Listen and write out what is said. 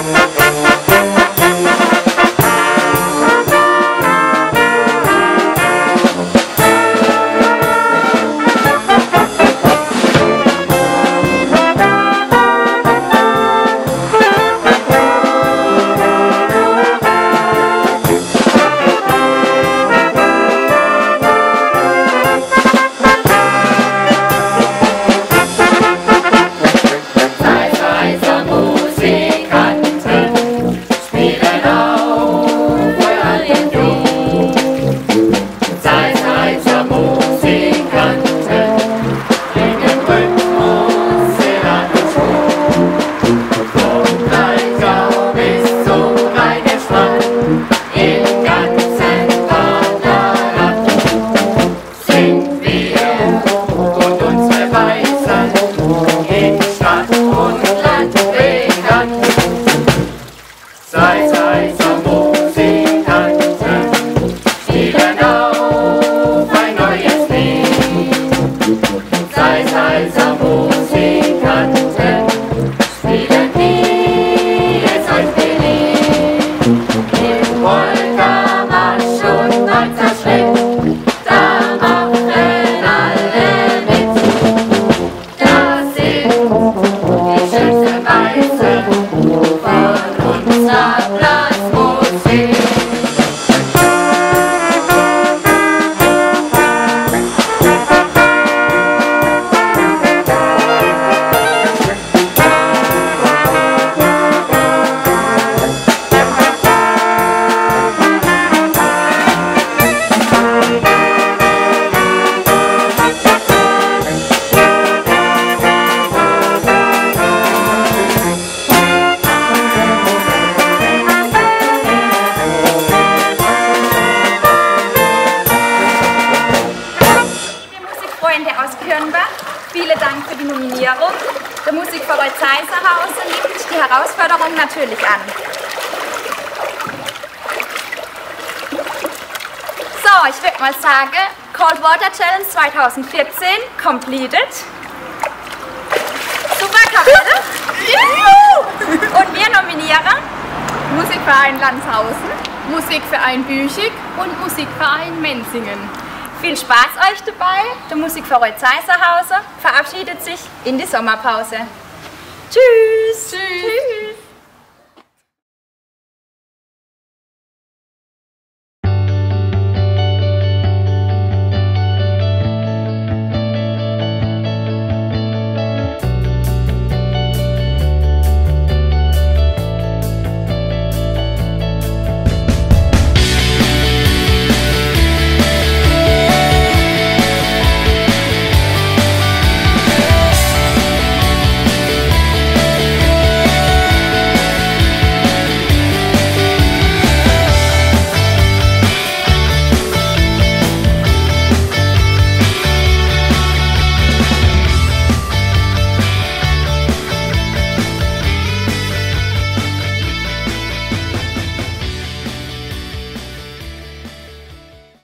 Thank. Bände aus Kirnbach. Vielen Dank für die Nominierung. Der Musikverein Zeiserhause nimmt die Herausforderung natürlich an. So, ich würde mal sagen, Cold Water Challenge 2014 completed. Super Kapelle. Und wir nominieren Musikverein Landshausen, Musikverein Büchig und Musikverein Menzingen. Viel Spaß euch dabei. Der Musikverein Zeiserhauser verabschiedet sich in die Sommerpause. Tschüss.